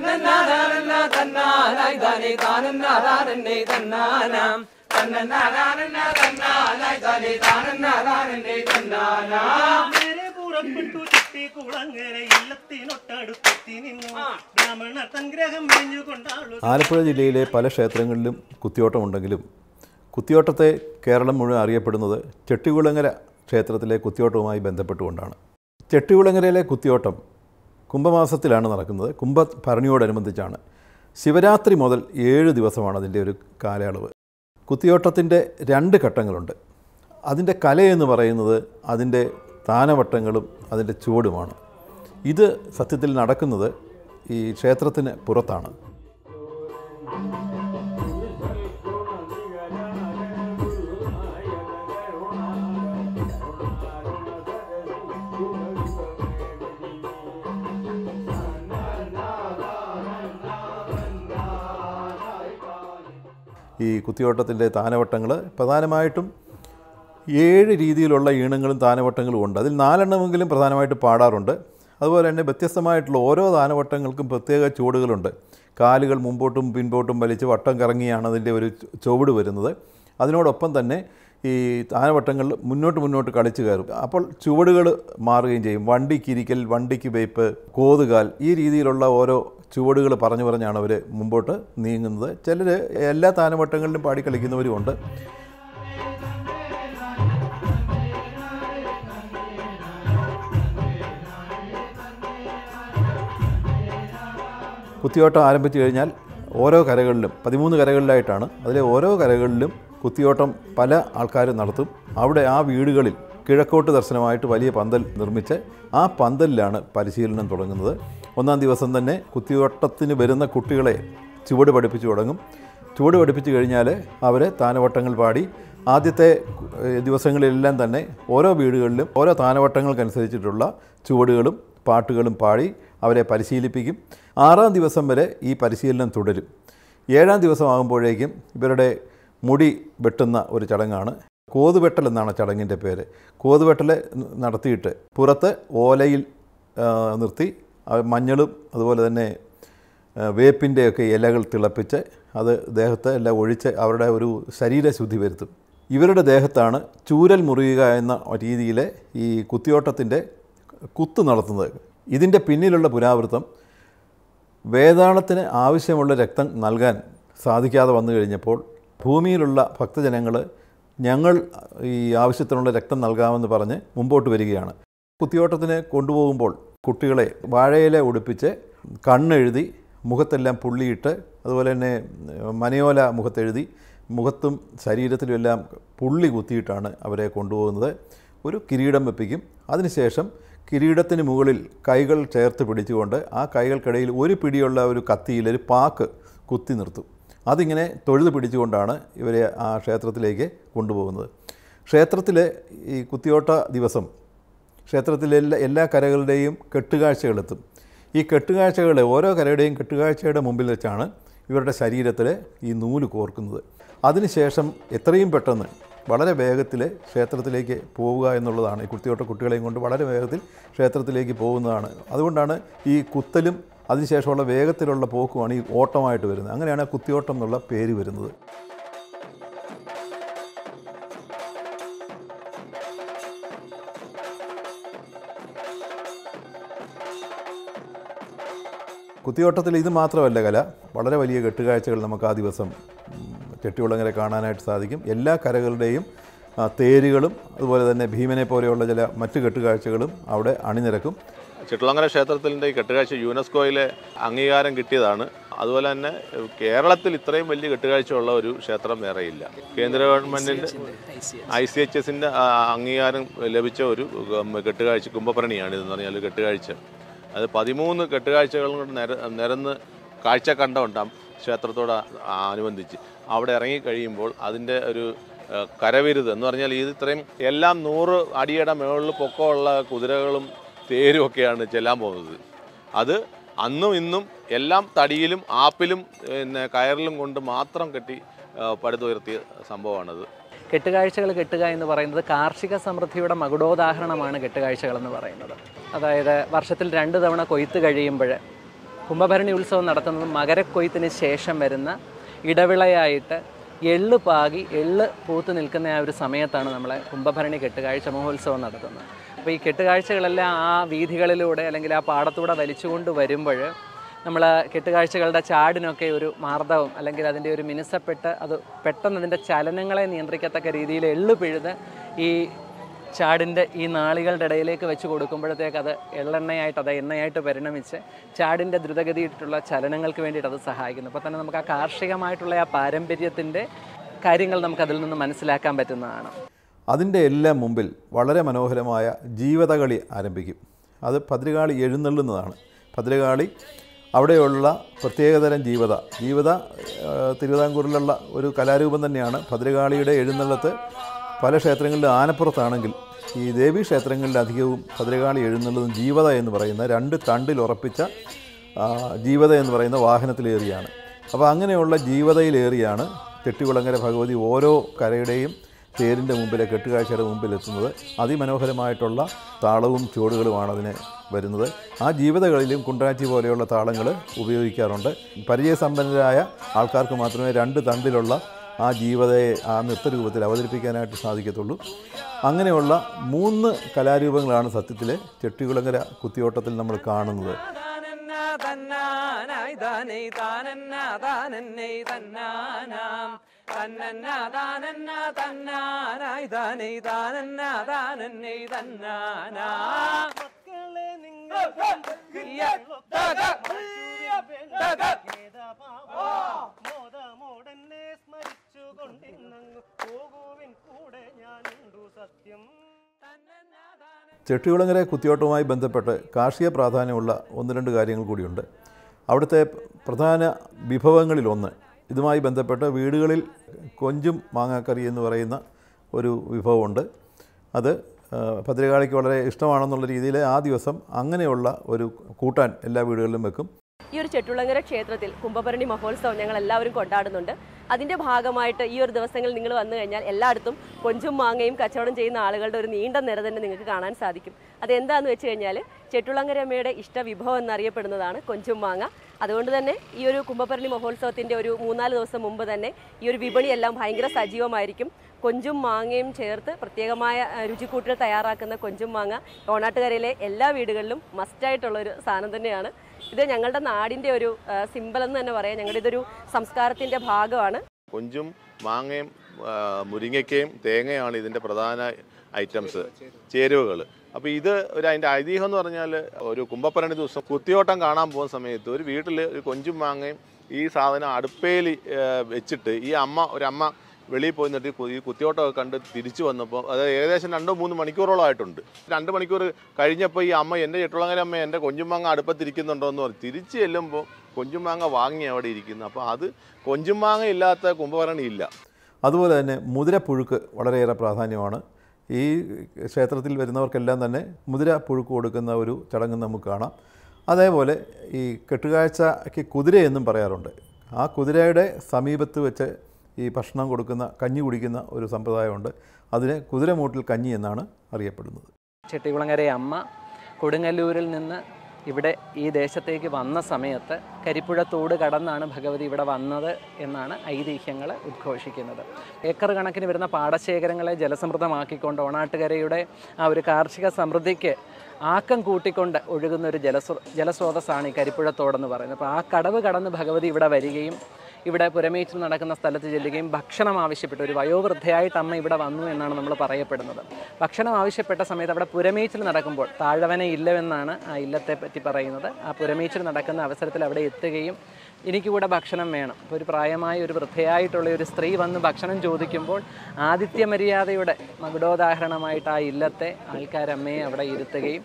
തന്നാനായി തന്നാനാം തന്നാനായി തന്നാനാം പുറപ്പെട്ടു ചിട്ടി കുളങ്ങര ഇല്ലത്തിനൊട്ടടുത്തെത്തി നിന്നു. ബ്രാഹ്മണ സംഗ്രഹം മെഞ്ഞുകൊണ്ടാളു ആലപ്പുഴ ജില്ലയിലെ പല ക്ഷേത്രങ്ങളിലും കുത്തിയോട്ടമുണ്ടെങ്കിലും കുത്തിയോട്ടത്തെ കേരളം മുഴുവൻ അറിയപ്പെടുന്നത് ചെട്ടികുളങ്ങര ക്ഷേത്രത്തിലെ കുത്തിയോട്ടവുമായി ബന്ധപ്പെട്ടുകൊണ്ടാണ്. ചെട്ടികുളങ്ങരയിലെ കുത്തിയോട്ടം കുംഭമാസത്തിലാണ് നടക്കുന്നത്. കുംഭ ഭരണിയോടനുബന്ധിച്ചാണ്. ശിവരാത്രി മുതൽ ഏഴ് ദിവസമാണ് അതിന്റെ ഒരു കാലയളവ്. കുത്തിയോട്ടത്തിന്റെ രണ്ട് ഘട്ടങ്ങളുണ്ട്. അതിന്റെ കലയെന്ന് പറയുന്നത് അതിന്റെ താനവട്ടങ്ങളും അതിന്റെ ചുവടുമാണ്. ഇത് സത്യത്തിൽ നടക്കുന്നത് ഈ ക്ഷേത്രത്തിന് പുറത്താണ്. ഈ കുത്തിയോട്ടത്തിന്റെ താനവട്ടങ്ങൾ പ്രധാനമായിട്ടും ഏഴ് രീതിയിലുള്ള ഈണങ്ങളും താനവട്ടങ്ങളും ഉണ്ട്. അതിൽ നാലെണ്ണമെങ്കിലും പ്രധാനമായിട്ട് പാടാറുണ്ട്. അതുപോലെ തന്നെ വ്യത്യസ്തമായിട്ടുള്ള ഓരോ താനവട്ടങ്ങൾക്കും പ്രത്യേക ചുവടുകളുണ്ട്. കാലുകൾ മുമ്പോട്ടും പിൻപോട്ടും വലിച്ച് വട്ടം കറങ്ങിയാണ് അതിന്റെ ഒരു ചുവട് വരുന്നത്. അതിനോടൊപ്പം തന്നെ ഈ താനവട്ടങ്ങൾ മുന്നോട്ട് മുന്നോട്ട് കളിച്ചു കയറും. അപ്പോൾ ചുവടുകൾ മാറുകയും ചെയ്യും. വണ്ടിക്കിരിക്കൽ വണ്ടിക്ക് വേപ്പ് കോതുകാൽ ഈ രീതിയിലുള്ള ഓരോ ചുവടുകൾ പറഞ്ഞു പറഞ്ഞാണ് അവർ മുമ്പോട്ട് നീങ്ങുന്നത്. ചിലർ എല്ലാ താനവട്ടങ്ങളിലും പാടി കളിക്കുന്നവരുമുണ്ട് കുത്തിയോട്ടം ആരംഭിച്ചു കഴിഞ്ഞാൽ ഓരോ കരകളിലും പതിമൂന്ന് കരകളിലായിട്ടാണ്. അതിലെ ഓരോ കരകളിലും കുത്തിയോട്ടം പല ആൾക്കാരും നടത്തും. അവിടെ ആ വീടുകളിൽ കിഴക്കോട്ട് ദർശനമായിട്ട് വലിയ പന്തൽ നിർമ്മിച്ച് ആ പന്തലിലാണ് പരിശീലനം തുടങ്ങുന്നത്. ഒന്നാം ദിവസം തന്നെ കുത്തിയോട്ടത്തിന് വരുന്ന കുട്ടികളെ ചുവട് പഠിപ്പിച്ചു തുടങ്ങും. ചുവട് പഠിപ്പിച്ചു കഴിഞ്ഞാൽ അവരെ താനവട്ടങ്ങൾ പാടി ആദ്യത്തെ ദിവസങ്ങളിലെല്ലാം തന്നെ ഓരോ വീടുകളിലും ഓരോ താനവട്ടങ്ങൾക്കനുസരിച്ചിട്ടുള്ള ചുവടുകളും പാട്ടുകളും പാടി അവരെ പരിശീലിപ്പിക്കും. ആറാം ദിവസം വരെ ഈ പരിശീലനം തുടരും. ഏഴാം ദിവസമാകുമ്പോഴേക്കും ഇവരുടെ മുടി വെട്ടുന്ന ഒരു ചടങ്ങാണ്. കോതുവെട്ടൽ എന്നാണ് ചടങ്ങിന്റെ പേര്. കോതുവെട്ടൽ നടത്തിയിട്ട് പുറത്ത് ഓലയിൽ നിർത്തി മഞ്ഞളും അതുപോലെ തന്നെ വേപ്പിന്റെയൊക്കെ ഇലകൾ തിളപ്പിച്ച് അത് ദേഹത്തെ എല്ലാം ഒഴിച്ച് അവരുടെ ഒരു ശരീരശുദ്ധി വരുത്തും. ഇവരുടെ ദേഹത്താണ് ചൂരൽ മുറിയുക എന്ന രീതിയിൽ ഈ കുത്തിയോട്ടത്തിന്റെ കുത്ത് നടത്തുന്നത്. ഇതിന്റെ പിന്നിലുള്ള പുരാവൃത്തം വേതാളത്തിന് ആവശ്യമുള്ള രക്തം നൽകാൻ സാധിക്കാതെ വന്നു കഴിഞ്ഞപ്പോൾ ഭൂമിയിലുള്ള ഭക്തജനങ്ങൾ ഞങ്ങൾ ഈ ആവശ്യത്തിനുള്ള രക്തം നൽകാമെന്ന് പറഞ്ഞ് മുമ്പോട്ട് വരികയാണ്. കുത്തിയോട്ടത്തിന് കൊണ്ടുപോകുമ്പോൾ കുട്ടികളെ വാഴയില ഉടുപ്പിച്ച് കണ്ണെഴുതി മുഖത്തെല്ലാം പുള്ളിയിട്ട് അതുപോലെ തന്നെ മനയോല മുഖത്തെഴുതി മുഖത്തും ശരീരത്തിലും എല്ലാം പുള്ളി കുത്തിയിട്ടാണ് അവരെ കൊണ്ടുപോകുന്നത്. ഒരു കിരീടം വെപ്പിക്കും. അതിനുശേഷം കിരീടത്തിന് മുകളിൽ കൈകൾ ചേർത്ത് പിടിച്ചുകൊണ്ട് ആ കൈകൾക്കിടയിൽ ഒരു പിടിയുള്ള ഒരു കത്തിയിൽ ഒരു പാക്ക് കുത്തി നിർത്തും. അതിങ്ങനെ തൊഴുത് പിടിച്ചുകൊണ്ടാണ് ഇവരെ ആ ക്ഷേത്രത്തിലേക്ക് കൊണ്ടുപോകുന്നത്. ക്ഷേത്രത്തിലെ ഈ കുത്തിയോട്ട ദിവസം ക്ഷേത്രത്തിലെ എല്ലാ എല്ലാ കരകളുടെയും കെട്ടുകാഴ്ചകളെത്തും. ഈ കെട്ടുകാഴ്ചകൾ ഓരോ കരയുടെയും കെട്ടുകാഴ്ചയുടെ മുമ്പിൽ വെച്ചാണ് ഇവരുടെ ശരീരത്തിൽ ഈ നൂൽ കോർക്കുന്നത്. അതിനുശേഷം എത്രയും പെട്ടെന്ന് വളരെ വേഗത്തിൽ ക്ഷേത്രത്തിലേക്ക് പോവുക എന്നുള്ളതാണ്. ഈ കുത്തിയോട്ട കുട്ടികളെയും കൊണ്ട് വളരെ വേഗത്തിൽ ക്ഷേത്രത്തിലേക്ക് പോകുന്നതാണ്. അതുകൊണ്ടാണ് ഈ കുത്തലും അതിനുശേഷമുള്ള വേഗത്തിലുള്ള പോക്കുമാണ് ഈ ഓട്ടമായിട്ട് വരുന്നത്. അങ്ങനെയാണ് കുത്തിയോട്ടം എന്നുള്ള പേര് വരുന്നത്. കുത്തിയോട്ടത്തിൽ ഇത് മാത്രമല്ല കല. വളരെ വലിയ കെട്ടുകാഴ്ചകൾ നമുക്ക് ആ ദിവസം ചെട്ടികുളങ്ങര കാണാനായിട്ട് സാധിക്കും. എല്ലാ കരകളുടെയും തേരുകളും അതുപോലെ തന്നെ ഭീമനെ പോലെയുള്ള ചില മറ്റ് കെട്ടുകാഴ്ചകളും അവിടെ അണിനിരക്കും. ചിട്ടുളങ്ങര ക്ഷേത്രത്തിന്റെ ഈ കെട്ടുകാഴ്ച യുനെസ്കോയിലെ അംഗീകാരം കിട്ടിയതാണ്. അതുപോലെ തന്നെ കേരളത്തിൽ ഇത്രയും വലിയ കെട്ടുകാഴ്ച ഉള്ള ഒരു ക്ഷേത്രം വേറെയില്ല. കേന്ദ്ര ഗവൺമെന്റിന്റെ ഐ സി എച്ച് എസിന്റെ അംഗീകാരം ലഭിച്ച ഒരു കെട്ടുകാഴ്ച കുംഭപ്രണിയാണ് ഇതെന്ന് പറഞ്ഞാൽ കെട്ടുകാഴ്ച. അത് പതിമൂന്ന് കെട്ടുകാഴ്ചകളും കൊണ്ട് നിര നിരന്ന് കാഴ്ച കണ്ടുണ്ട് ക്ഷേത്രത്തോട് അനുബന്ധിച്ച്. അവിടെ ഇറങ്ങിക്കഴിയുമ്പോൾ അതിന്റെ ഒരു കരവിരുത് എന്ന് പറഞ്ഞാൽ ഇത് ഇത്രയും എല്ലാം നൂറ് അടിയുടെ മുകളിൽ പൊക്കമുള്ള കുതിരകളും തേരും ഒക്കെയാണ് ചെല്ലാൻ പോകുന്നത്. അത് അന്നും ഇന്നും എല്ലാം തടിയിലും ആപ്പിലും പിന്നെ കയറിലും കൊണ്ട് മാത്രം കെട്ടി പടുത്തുയർത്തിയ സംഭവമാണത്. കെട്ടുകാഴ്ചകൾ കെട്ടുക എന്ന് പറയുന്നത് കാർഷിക സമൃദ്ധിയുടെ മകുടോദാഹരണമാണ് കെട്ടുകാഴ്ചകൾ എന്ന് പറയുന്നത്. അതായത് വർഷത്തിൽ രണ്ട് തവണ കൊയ്ത്ത് കഴിയുമ്പോൾ കുംഭഭരണി ഉത്സവം നടത്തുന്നത് മകരക്കൊയ്ത്തിന് ശേഷം വരുന്ന ഇടവിളയായിട്ട് എള്ള് പാകി എള്ള് പൂത്ത് നിൽക്കുന്ന ആ ഒരു സമയത്താണ് നമ്മളെ കുംഭഭരണി കെട്ടുകാഴ്ച മഹോത്സവം നടത്തുന്നത്. അപ്പോൾ ഈ കെട്ടുകാഴ്ചകളെല്ലാം ആ വീഥികളിലൂടെ അല്ലെങ്കിൽ ആ പാടത്തൂടെ വലിച്ചുകൊണ്ട് വരുമ്പോൾ നമ്മൾ കെട്ടുകാഴ്ചകളുടെ ചാടിനൊക്കെ ഒരു മാർദ്ദവും അല്ലെങ്കിൽ അതിന്റെ ഒരു മിനുസപ്പെട്ട് അത് പെട്ടെന്ന് അതിന്റെ ചലനങ്ങളെ നിയന്ത്രിക്കത്തക്ക രീതിയിൽ എള്ളു പിഴുത് ഈ ചാടിന്റെ ഈ നാളികളുടെ ഇടയിലേക്ക് വെച്ച് കൊടുക്കുമ്പോഴത്തേക്ക് അത് എള്ളെണ്ണയായിട്ട് അത് എണ്ണയായിട്ട് പരിണമിച്ച് ചാടിന്റെ ദ്രുതഗതിയിട്ടുള്ള ചലനങ്ങൾക്ക് വേണ്ടിയിട്ട് അത് സഹായിക്കുന്നു. അപ്പോൾ തന്നെ നമുക്ക് ആ കാർഷികമായിട്ടുള്ള ആ പാരമ്പര്യത്തിന്റെ കാര്യങ്ങൾ നമുക്ക് അതിൽ നിന്ന് മനസ്സിലാക്കാൻ പറ്റുന്നതാണ്. അതിന്റെ എല്ലാം മുമ്പിൽ വളരെ മനോഹരമായ ജീവിതകളി ആരംഭിക്കും. അത് ഭദ്രകാളി എഴുന്നള്ളുന്നതാണ്. ഭദ്രകാളി അവിടെയുള്ള പ്രത്യേകതരം ജീവിത. ജീവിത തിരുവിതാംകൂറിലുള്ള ഒരു കലാരൂപം തന്നെയാണ് ഭദ്രകാളിയുടെ എഴുന്നള്ളത്ത്. പല ക്ഷേത്രങ്ങളിലും ആനപ്പുറത്താണെങ്കിൽ ഈ ദേവീ ക്ഷേത്രങ്ങളിലധികവും ഭദ്രകാളി എഴുന്നള്ളതും ജീവത എന്ന് പറയുന്ന രണ്ട് തണ്ടിൽ ഉറപ്പിച്ച ജീവത എന്ന് പറയുന്ന വാഹനത്തിലേറിയാണ്. അപ്പോൾ അങ്ങനെയുള്ള ജീവതയിലേറിയാണ് ചെട്ടികുളങ്ങര ഭഗവതി ഓരോ കരയുടെയും തേരിന്റെ മുമ്പിലെ കെട്ടുകാഴ്ചയുടെ മുമ്പിൽ എത്തുന്നത് അതിമനോഹരമായിട്ടുള്ള താളവും ചുവടുകളുമാണ് അതിന് വരുന്നത്. ആ ജീവിതകളിലും കുണ്ടനാച്ചി പോലെയുള്ള താളങ്ങൾ ഉപയോഗിക്കാറുണ്ട്. പരിചയസമ്പന്നരായ ആൾക്കാർക്ക് മാത്രമേ രണ്ട് തണ്ടിലുള്ള ആ ജീവിതയെ ആ നൃത്തരൂപത്തിൽ അവതരിപ്പിക്കാനായിട്ട് സാധിക്കത്തുള്ളൂ. അങ്ങനെയുള്ള മൂന്ന് കലാരൂപങ്ങളാണ് സത്യത്തിലെ ചെട്ടികുളങ്ങര കുത്തിയോട്ടത്തിൽ നമ്മൾ കാണുന്നത്. തന്നാനായി താനേ താനന്ന താനന്നേ തന്നാനാം. തന്നന്ന താനന്ന തന്നാനായി താനൈ താനന്ന താനന്നേ തന്നാനാ മക്കളെ നിങ്ങൾ മോദമോടെന്നെ സ്മരിച്ചു കൊണ്ടിന്നങ്ങ് പോകുവിൻ കൂടെ ഞാനുണ്ടു സത്യം. ചെട്ടികുളങ്ങര കുത്തിയോട്ടവുമായി ബന്ധപ്പെട്ട് കാർഷിക പ്രാധാന്യമുള്ള ഒന്ന് രണ്ട് കാര്യങ്ങൾ കൂടിയുണ്ട്. അവിടുത്തെ പ്രധാന വിഭവങ്ങളിലൊന്ന് ഇതുമായി ബന്ധപ്പെട്ട് വീടുകളിൽ കൊഞ്ചും മാങ്ങാക്കറി എന്ന് പറയുന്ന ഒരു വിഭവമുണ്ട്. അത് ഭദ്രകാളിക്ക് വളരെ ഇഷ്ടമാണെന്നുള്ള രീതിയിൽ ആ ദിവസം അങ്ങനെയുള്ള ഒരു കൂട്ടാൻ എല്ലാ വീടുകളിലും വെക്കും. ഈ ഒരു ചെട്ടുളങ്ങര ക്ഷേത്രത്തിൽ കുംഭഭരണി മഹോത്സവം ഞങ്ങൾ എല്ലാവരും കൊണ്ടാടുന്നുണ്ട്. അതിന്റെ ഭാഗമായിട്ട് ഈ ഒരു ദിവസങ്ങളിൽ നിങ്ങൾ വന്നു കഴിഞ്ഞാൽ എല്ലായിടത്തും കൊഞ്ചും മാങ്ങയും കച്ചവടം ചെയ്യുന്ന ആളുകളുടെ ഒരു നീണ്ട നിര തന്നെ നിങ്ങൾക്ക് കാണാൻ സാധിക്കും. അതെന്താന്ന് വെച്ച് കഴിഞ്ഞാൽ ചെട്ടുളങ്ങരമ്മയുടെ ഇഷ്ടവിഭവം എന്നറിയപ്പെടുന്നതാണ് കൊഞ്ചും മാങ്ങ. അതുകൊണ്ട് തന്നെ ഈ ഒരു കുംഭപ്പരണി മഹോത്സവത്തിന്റെ ഒരു മൂന്നാൽ ദിവസം മുമ്പ് തന്നെ ഈ ഒരു വിപണിയെല്ലാം ഭയങ്കര സജീവമായിരിക്കും. കൊഞ്ചും മാങ്ങയും ചേർത്ത് പ്രത്യേകമായ രുചിക്കൂട്ടുകൾ തയ്യാറാക്കുന്ന കൊഞ്ചും മാങ്ങ ഓണാട്ടുകരയിലെ എല്ലാ വീടുകളിലും മസ്റ്റായിട്ടുള്ള ഒരു സാധനം തന്നെയാണ്. ഇത് ഞങ്ങളുടെ നാടിന്റെ ഒരു സിമ്പൽ എന്ന് തന്നെ പറയാം. ഞങ്ങളുടെ ഇതൊരു സംസ്കാരത്തിന്റെ ഭാഗമാണ്. കൊഞ്ചും മാങ്ങയും മുരിങ്ങയ്ക്കയും തേങ്ങയാണ് ഇതിന്റെ പ്രധാന ഐറ്റംസ്. ചേരുവകൾ അപ്പോൾ ഇത് ഒരു അതിന്റെ ഐതിഹ്യം എന്ന് പറഞ്ഞാൽ ഒരു കുംഭപ്പരണി ദിവസം കുത്തിയോട്ടം കാണാൻ പോകുന്ന സമയത്ത് ഒരു വീട്ടിൽ ഒരു കൊഞ്ചും മാങ്ങയും ഈ സാധനം അടുപ്പേൽ വെച്ചിട്ട് ഈ അമ്മ ഒരു അമ്മ വെളിയിൽ പോയി നിന്നിട്ട് ഈ കുത്തിയോട്ടമൊക്കെ കണ്ട് തിരിച്ചു വന്നപ്പോൾ അത് ഏകദേശം രണ്ടോ മൂന്ന് മണിക്കൂറോളം ആയിട്ടുണ്ട്. രണ്ട് മണിക്കൂർ കഴിഞ്ഞപ്പോൾ ഈ അമ്മ എന്റെ ചെട്ടുളങ്ങര അമ്മ എന്റെ കൊഞ്ചുമാങ്ങ അടുപ്പത്തിരിക്കുന്നുണ്ടോ എന്ന് പറഞ്ഞു. തിരിച്ചു ചെല്ലുമ്പോൾ കൊഞ്ചുമാങ്ങ വാങ്ങി അവിടെ ഇരിക്കുന്നു. അപ്പോൾ അത് കൊഞ്ചുമാങ്ങ ഇല്ലാത്ത കുംഭഭരണി ഇല്ല അതുപോലെ തന്നെ മുതിരപ്പുഴുക്ക് വളരെയേറെ പ്രാധാന്യമാണ്. ഈ ക്ഷേത്രത്തിൽ വരുന്നവർക്കെല്ലാം തന്നെ മുതിര പുഴുക്ക് കൊടുക്കുന്ന ഒരു ചടങ്ങ് നമുക്ക് കാണാം. അതേപോലെ ഈ കെട്ടുകാഴ്ചയ്ക്ക് കുതിരയെന്നും പറയാറുണ്ട്. ആ കുതിരയുടെ സമീപത്ത് വെച്ച് ഈ ഭക്ഷണം കൊടുക്കുന്ന കഞ്ഞി കുടിക്കുന്ന ഒരു സമ്പ്രദായമുണ്ട്. അതിനെ കുതിരമൂട്ടിൽ കഞ്ഞി എന്നാണ് അറിയപ്പെടുന്നത്. ചെട്ടികുളങ്ങര അമ്മ കൊടുങ്ങല്ലൂരിൽ നിന്ന് ഇവിടെ ഈ ദേശത്തേക്ക് വന്ന സമയത്ത് കരിപ്പുഴ തോട് കടന്നാണ് ഭഗവതി ഇവിടെ വന്നത് എന്നാണ് ഐതിഹ്യങ്ങൾ ഉദ്ഘോഷിക്കുന്നത്. ഏക്കർ കണക്കിന് വരുന്ന പാടശേഖരങ്ങളെ ജലസമൃദ്ധമാക്കിക്കൊണ്ട് ഓണാട്ടുകരയുടെ ആ ഒരു കാർഷിക സമൃദ്ധിക്ക് ആക്കം കൂട്ടിക്കൊണ്ട് ഒഴുകുന്ന ഒരു ജലസ്രോ ജലസ്രോതസ്സാണ് ഈ കരിപ്പുഴ തോടെന്ന് പറയുന്നത്. അപ്പോൾ ആ കടവ് കടന്ന് ഭഗവതി ഇവിടെ വരികയും ഇവിടെ പുരമേറ്റിൽ നടക്കുന്ന സ്ഥലത്ത് ചെല്ലുകയും ഭക്ഷണം ആവശ്യപ്പെട്ടു. ഒരു വയോവൃദ്ധയായിട്ട് അമ്മ ഇവിടെ വന്നു എന്നാണ് നമ്മൾ പറയപ്പെടുന്നത്. ഭക്ഷണം ആവശ്യപ്പെട്ട സമയത്ത് അവിടെ പുരമേച്ചിൽ നടക്കുമ്പോൾ താഴവന ഇല്ലവെന്നാണ് ആ ഇല്ലത്തെ പറ്റി പറയുന്നത്. ആ പുരമേച്ചിൽ നടക്കുന്ന അവസരത്തിൽ അവിടെ എത്തുകയും എനിക്കിവിടെ ഭക്ഷണം വേണം. അപ്പോൾ ഒരു പ്രായമായ ഒരു വൃദ്ധയായിട്ടുള്ള ഒരു സ്ത്രീ വന്ന് ഭക്ഷണം ചോദിക്കുമ്പോൾ ആദിത്യ മര്യാദയുടെ മകുടോദാഹരണമായിട്ട് ആ ഇല്ലത്തെ ആൾക്കാരമ്മയെ അവിടെ ഇരുത്തുകയും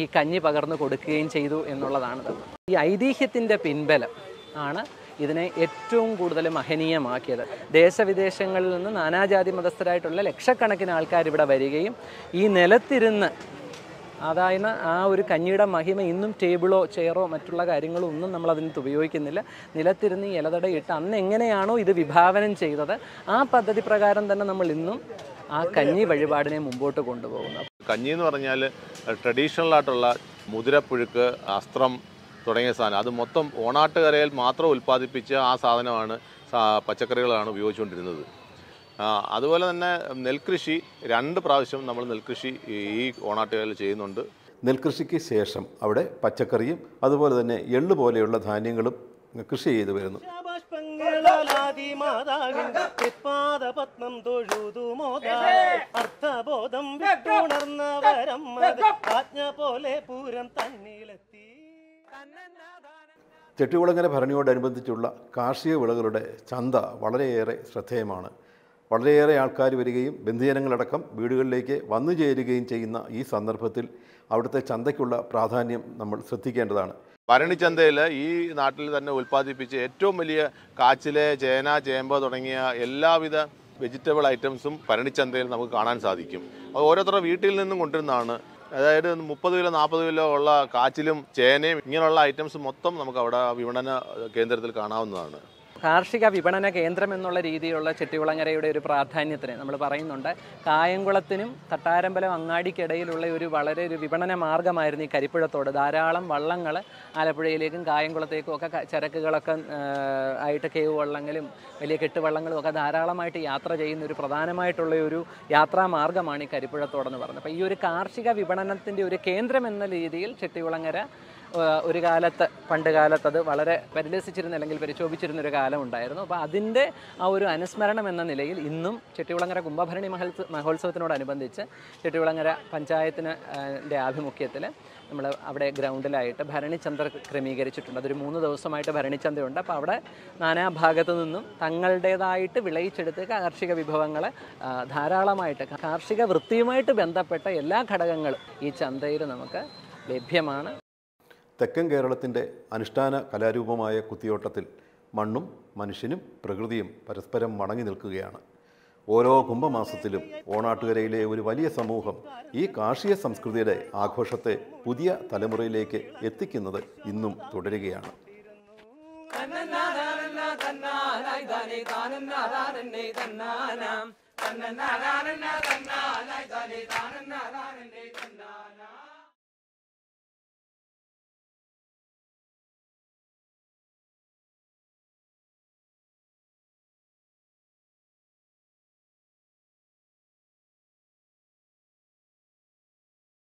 ഈ കഞ്ഞി പകർന്നു കൊടുക്കുകയും ചെയ്തു എന്നുള്ളതാണത്. ഈ ഐതിഹ്യത്തിന്റെ പിൻബലം ആണ് ഇതിനെ ഏറ്റവും കൂടുതൽ മഹനീയമാക്കിയത്. ദേശവിദേശങ്ങളിൽ നിന്ന് നാനാജാതി മതസ്ഥരായിട്ടുള്ള ലക്ഷക്കണക്കിന് ആൾക്കാർ ഇവിടെ വരികയും ഈ നിലത്തിരുന്ന് അതായത് ആ ഒരു കഞ്ഞിയുടെ മഹിമ ഇന്നും ടേബിളോ ചെയറോ മറ്റുള്ള കാര്യങ്ങളോ ഒന്നും നമ്മൾ അതിനകത്ത് ഉപയോഗിക്കുന്നില്ല. നിലത്തിരുന്ന് ഈ ഇലതടയിട്ട് അന്ന് എങ്ങനെയാണോ ഇത് വിഭാവനം ചെയ്തത് ആ പദ്ധതി പ്രകാരം തന്നെ നമ്മൾ ഇന്നും ആ കഞ്ഞി വഴിപാടിനെ മുമ്പോട്ട് കൊണ്ടുപോകുന്നത് കഞ്ഞി എന്ന് പറഞ്ഞാൽ ട്രഡീഷണൽ ആയിട്ടുള്ള മുതിരപ്പുഴുക്ക് അസ്ത്രം തുടങ്ങിയ സാധനം. അത് മൊത്തം ഓണാട്ടുകരയിൽ മാത്രം ഉൽപ്പാദിപ്പിച്ച ആ സാധനമാണ് പച്ചക്കറികളാണ് ഉപയോഗിച്ചുകൊണ്ടിരുന്നത്. അതുപോലെ തന്നെ നെൽകൃഷി രണ്ട് പ്രാവശ്യം നമ്മൾ നെൽകൃഷി ഈ ഓണാട്ടുകരയിൽ ചെയ്യുന്നുണ്ട്. നെൽകൃഷിക്ക് ശേഷം അവിടെ പച്ചക്കറിയും അതുപോലെ തന്നെ എള്ള് പോലെയുള്ള ധാന്യങ്ങളും കൃഷി ചെയ്തു വരുന്നു. അർത്ഥബോധം ആജ്ഞ പോലെ പൂരം തന്നിലെത്തി ചെട്ടികുളങ്ങര ഭരണിയോടനുബന്ധിച്ചുള്ള കാർഷിക വിളകളുടെ ചന്ത വളരെയേറെ ശ്രദ്ധേയമാണ്. വളരെയേറെ ആൾക്കാർ വരികയും ബന്ധുജനങ്ങളടക്കം വീടുകളിലേക്ക് വന്നു ചേരുകയും ചെയ്യുന്ന ഈ സന്ദർഭത്തിൽ അവിടുത്തെ ചന്തയ്ക്കുള്ള പ്രാധാന്യം നമ്മൾ ശ്രദ്ധിക്കേണ്ടതാണ്. ഭരണിച്ചന്തയിൽ ഈ നാട്ടിൽ തന്നെ ഉൽപ്പാദിപ്പിച്ച് ഏറ്റവും വലിയ കാച്ചിൽ ചേന ചേമ്പ് തുടങ്ങിയ എല്ലാവിധ വെജിറ്റബിൾ ഐറ്റംസും ഭരണിച്ചന്തയിൽ നമുക്ക് കാണാൻ സാധിക്കും. അത് ഓരോരുത്തരുടെ വീട്ടിൽ നിന്നും കൊണ്ടുവരുന്നതാണ് അതായത് മുപ്പത് കിലോ നാൽപ്പത് കിലോ ഉള്ള കാച്ചിലും ചേനയും ഇങ്ങനെയുള്ള ഐറ്റംസ് മൊത്തം നമുക്ക് അവിടെ വിപണന കേന്ദ്രത്തിൽ കാണാവുന്നതാണ്. കാർഷിക വിപണന കേന്ദ്രം എന്നുള്ള രീതിയിലുള്ള ചെട്ടികുളങ്ങരയുടെ ഒരു പ്രാധാന്യത്തിന് നമ്മൾ പറയുന്നുണ്ട്. കായംകുളത്തിനും തട്ടാരമ്പലം അങ്ങാടിക്കിടയിലുള്ള ഒരു വളരെ ഒരു വിപണന മാർഗമായിരുന്നു ഈ കരിപ്പുഴത്തോട്. ധാരാളം വള്ളങ്ങൾ ആലപ്പുഴയിലേക്കും കായംകുളത്തേക്കും ഒക്കെ ചരക്കുകളൊക്കെ ആയിട്ട് കേവ് വള്ളങ്ങളും വലിയ കെട്ടുവള്ളങ്ങളും ഒക്കെ ധാരാളമായിട്ട് യാത്ര ചെയ്യുന്ന ഒരു പ്രധാനമായിട്ടുള്ള ഒരു യാത്രാ മാർഗമാണ് ഈ കരിപ്പുഴത്തോടെന്ന് പറയുന്നത് അപ്പോൾ ഈ ഒരു കാർഷിക വിപണനത്തിന്റെ ഒരു കേന്ദ്രം എന്ന രീതിയിൽ ചെട്ടികുളങ്ങര ഒരു കാലത്ത് പണ്ട് കാലത്ത് അത് വളരെ പരിലസിച്ചിരുന്ന അല്ലെങ്കിൽ പരിശോഭിച്ചിരുന്ന ഒരു കാലം ഉണ്ടായിരുന്നു അപ്പോൾ അതിന്റെ ആ ഒരു അനുസ്മരണം എന്ന നിലയിൽ ഇന്നും ചെട്ടികുളങ്ങര കുംഭഭരണി മഹോത്സവ മഹോത്സവത്തിനോടനുബന്ധിച്ച് ചെട്ടികുളങ്ങര പഞ്ചായത്തിന് ന്റെ ആഭിമുഖ്യത്തിൽ നമ്മൾ അവിടെ ഗ്രൗണ്ടിലായിട്ട് ഭരണിച്ചന്ത ക്രമീകരിച്ചിട്ടുണ്ട്. അതൊരു മൂന്ന് ദിവസമായിട്ട് ഭരണിചന്തയുണ്ട്. അപ്പോൾ അവിടെ നാനാഭാഗത്തു നിന്നും തങ്ങളുടേതായിട്ട് വിളയിച്ചെടുത്ത് കാർഷിക വിഭവങ്ങൾ ധാരാളമായിട്ട് കാർഷിക വൃത്തിയുമായിട്ട് ബന്ധപ്പെട്ട എല്ലാ ഘടകങ്ങളും ഈ ചന്തയിൽ നമുക്ക് ലഭ്യമാണ്. തെക്കൻ കേരളത്തിന്റെ അനുഷ്ഠാന കലാരൂപമായ കുത്തിയോട്ടത്തിൽ മണ്ണും മനുഷ്യനും പ്രകൃതിയും പരസ്പരം മടങ്ങി നിൽക്കുകയാണ് ഓരോ കുംഭമാസത്തിലും ഓണാട്ടുകരയിലെ ഒരു വലിയ സമൂഹം ഈ കാർഷിക സംസ്കൃതിയുടെ ആഘോഷത്തെ പുതിയ തലമുറയിലേക്ക് എത്തിക്കുന്നത് ഇന്നും തുടരുകയാണ് തന്നാനാം